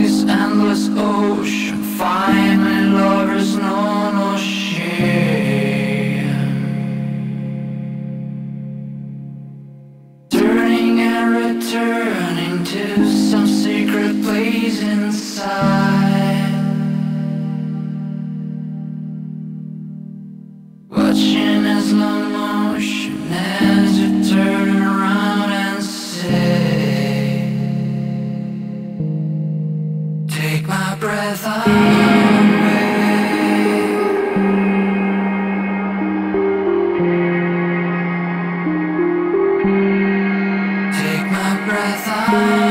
this endless ocean. Finally, lovers Take my breath away. Take my breath away.